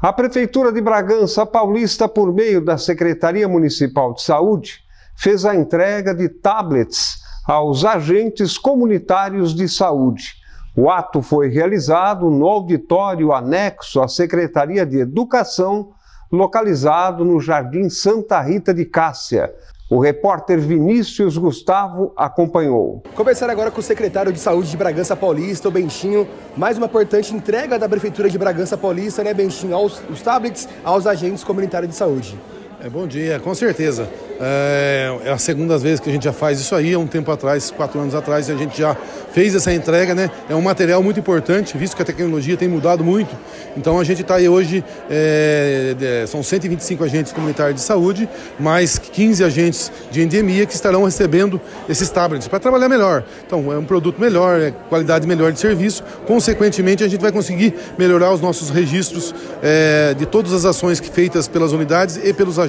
A Prefeitura de Bragança Paulista, por meio da Secretaria Municipal de Saúde, fez a entrega de tablets aos agentes comunitários de saúde. O ato foi realizado no auditório anexo à Secretaria de Educação, localizado no Jardim Santa Rita de Cássia. O repórter Vinícius Gustavo acompanhou. Conversar agora com o secretário de Saúde de Bragança Paulista, o Benchinho. Mais uma importante entrega da Prefeitura de Bragança Paulista, né, Benchinho? Aos os tablets aos agentes comunitários de saúde. É, bom dia, com certeza. É, é, a segunda vez que a gente já faz isso aí, há um tempo atrás, quatro anos atrás, a gente já fez essa entrega, né? É um material muito importante, visto que a tecnologia tem mudado muito. Então a gente está aí hoje, é, são 125 agentes comunitários de saúde, mais 15 agentes de endemia que estarão recebendo esses tablets para trabalhar melhor. Então é um produto melhor, é qualidade melhor de serviço. Consequentemente, a gente vai conseguir melhorar os nossos registros é, de todas as ações feitas pelas unidades e pelos agentes.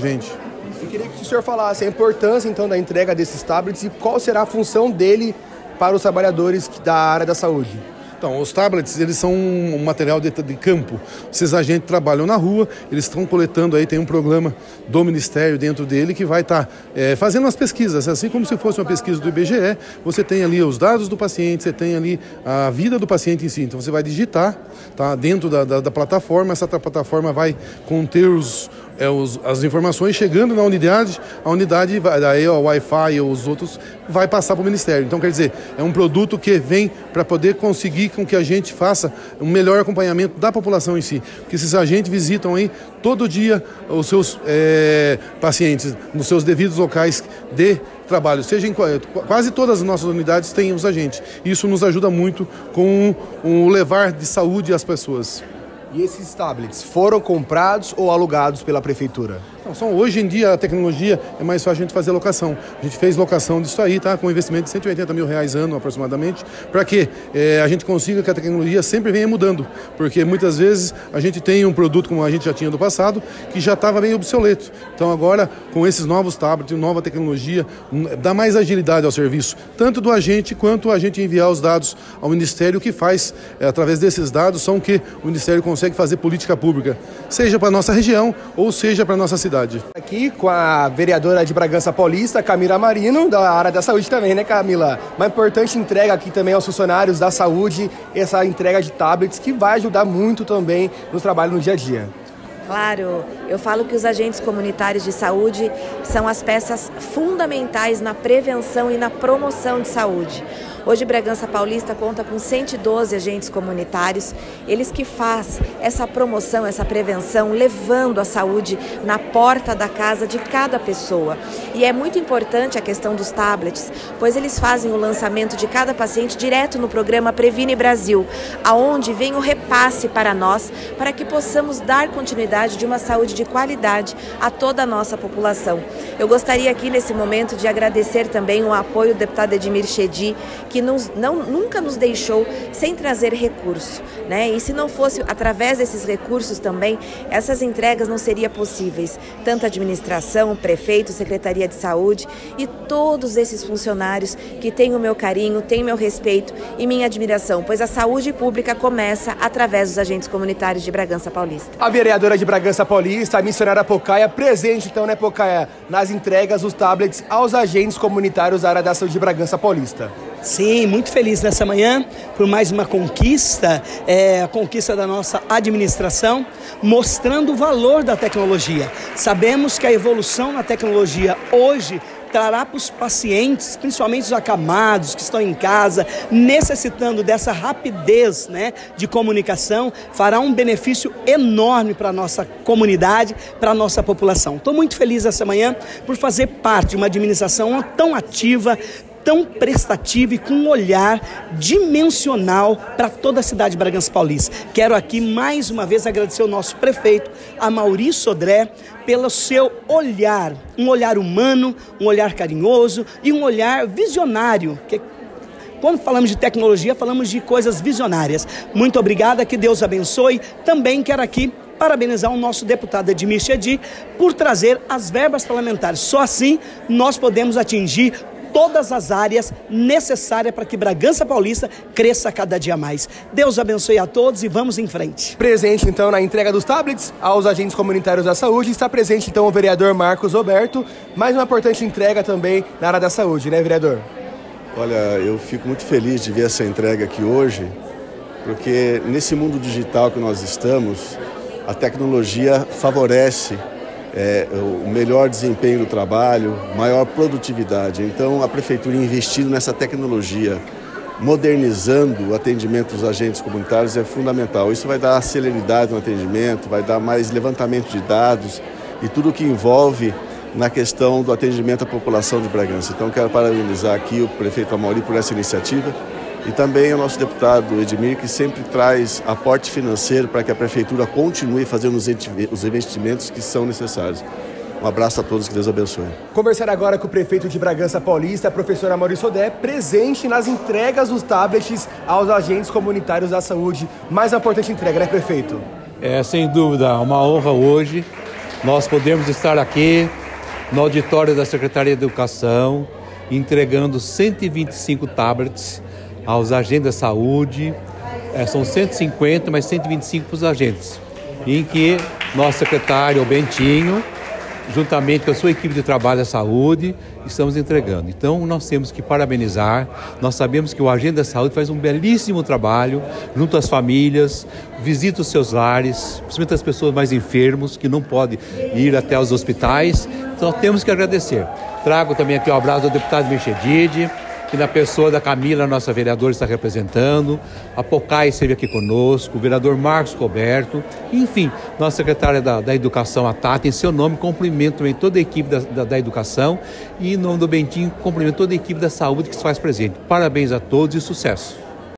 Eu queria que o senhor falasse a importância então da entrega desses tablets e qual será a função dele para os trabalhadores da área da saúde. Então, os tablets, eles são um material de, de, campo. Esses agentes trabalham na rua, eles estão coletando aí, tem um programa do Ministério dentro dele que vai estar tá, é, fazendo as pesquisas. Assim como se fosse uma pesquisa do IBGE, você tem ali os dados do paciente, você tem ali a vida do paciente em si. Então, você vai digitar tá, dentro da, da, da plataforma, essa plataforma vai conter os, é, os, as informações chegando na unidade, a unidade, daí o Wi-Fi ou os outros, vai passar para o Ministério. Então, quer dizer, é um produto que vem para poder conseguir com que a gente faça um melhor acompanhamento da população em si. Porque esses agentes visitam aí todo dia os seus é, pacientes nos seus devidos locais de trabalho, seja em quase todas as nossas unidades têm os agentes. Isso nos ajuda muito com o levar de saúde às pessoas. E esses tablets foram comprados ou alugados pela prefeitura? São, hoje em dia a tecnologia é mais fácil a gente fazer locação. A gente fez locação disso aí, tá? Com um investimento de 180 mil reais ano aproximadamente, para que é, a gente consiga que a tecnologia sempre venha mudando. Porque muitas vezes a gente tem um produto como a gente já tinha do passado, que já estava bem obsoleto. Então agora, com esses novos tablets, nova tecnologia, dá mais agilidade ao serviço, tanto do agente quanto a gente enviar os dados ao Ministério, que faz, é, através desses dados, são que o Ministério consegue fazer política pública, seja para nossa região ou seja para nossa cidade cidade. Aqui com a vereadora de Bragança Paulista, Camila Marino, da área da saúde também, né, Camila? Uma importante entrega aqui também aos funcionários da saúde, essa entrega de tablets que vai ajudar muito também no trabalho no dia a dia. Claro, eu falo que os agentes comunitários de saúde são as peças fundamentais na prevenção e na promoção de saúde. Hoje Bragança Paulista conta com 112 agentes comunitários, eles que faz essa promoção, essa prevenção, levando a saúde na porta da casa de cada pessoa. E é muito importante a questão dos tablets, pois eles fazem o lançamento de cada paciente direto no programa Previne Brasil, aonde vem o repasse para nós, para que possamos dar continuidade de uma saúde de qualidade a toda a nossa população. Eu gostaria aqui nesse momento de agradecer também o apoio do deputado Edmir Chedi, que nos, não, nunca nos deixou sem trazer recurso. Né? E se não fosse através desses recursos também, essas entregas não seriam possíveis. Tanto a administração, prefeito, Secretaria de Saúde e todos esses funcionários que têm o meu carinho, têm meu respeito e minha admiração, pois a saúde pública começa através dos agentes comunitários de Bragança Paulista. A vereadora de Bragança Paulista, a missionária Pocaia, presente então, né, Pocaia, nas entregas dos tablets aos agentes comunitários da área da saúde de Bragança Paulista. Sim, muito feliz nessa manhã por mais uma conquista, é, a conquista da nossa administração, mostrando o valor da tecnologia. Sabemos que a evolução na tecnologia hoje trará para os pacientes, principalmente os acamados que estão em casa, necessitando dessa rapidez né, de comunicação, fará um benefício enorme para a nossa comunidade, para a nossa população. Estou muito feliz essa manhã por fazer parte de uma administração tão ativa, tão prestativa e com um olhar dimensional para toda a cidade de Bragança Paulista. Quero aqui mais uma vez agradecer ao nosso prefeito, a Maurício Sodré, pelo seu olhar, um olhar humano, um olhar carinhoso e um olhar visionário, que quando falamos de tecnologia, falamos de coisas visionárias. Muito obrigada, que Deus abençoe. Também quero aqui parabenizar o nosso deputado Edmir Chedi por trazer as verbas parlamentares. Só assim nós podemos atingir todas as áreas necessárias para que Bragança Paulista cresça cada dia mais. Deus abençoe a todos e vamos em frente. Presente então na entrega dos tablets aos agentes comunitários da saúde, está presente então o vereador Marcos Roberto, mais uma importante entrega também na área da saúde, né, vereador? Olha, eu fico muito feliz de ver essa entrega aqui hoje, porque nesse mundo digital que nós estamos, a tecnologia favorece é, o melhor desempenho do trabalho, maior produtividade. Então, a prefeitura investindo nessa tecnologia, modernizando o atendimento dos agentes comunitários é fundamental. Isso vai dar celeridade no atendimento, vai dar mais levantamento de dados e tudo que envolve na questão do atendimento à população de Bragança. Então, quero parabenizar aqui o prefeito Amauri por essa iniciativa e também o nosso deputado Edmir, que sempre traz aporte financeiro para que a prefeitura continue fazendo os investimentos que são necessários. Um abraço a todos, que Deus abençoe. Conversar agora com o prefeito de Bragança Paulista, professor Maurício Sodé, presente nas entregas dos tablets aos agentes comunitários da saúde. Mais uma importante entrega, né, prefeito? É, sem dúvida, uma honra hoje nós podemos estar aqui no auditório da Secretaria de Educação, entregando 125 tablets aos agentes da saúde. É, são 150, mas 125 para os agentes. Em que nosso secretário, o Bentinho, juntamente com a sua equipe de trabalho da saúde, estamos entregando. Então, nós temos que parabenizar. Nós sabemos que o agente da saúde faz um belíssimo trabalho junto às famílias, visita os seus lares, principalmente as pessoas mais enfermos que não podem ir até os hospitais. Então, temos que agradecer. Trago também aqui o abraço do deputado Mexedide, que na pessoa da Camila, nossa vereadora, está representando, a Pocai esteve aqui conosco, o vereador Marcos Roberto, enfim, nossa secretária da, da Educação, a Tata, em seu nome, cumprimento também toda a equipe da, da, da Educação e em nome do Bentinho, cumprimento toda a equipe da Saúde que se faz presente. Parabéns a todos e sucesso.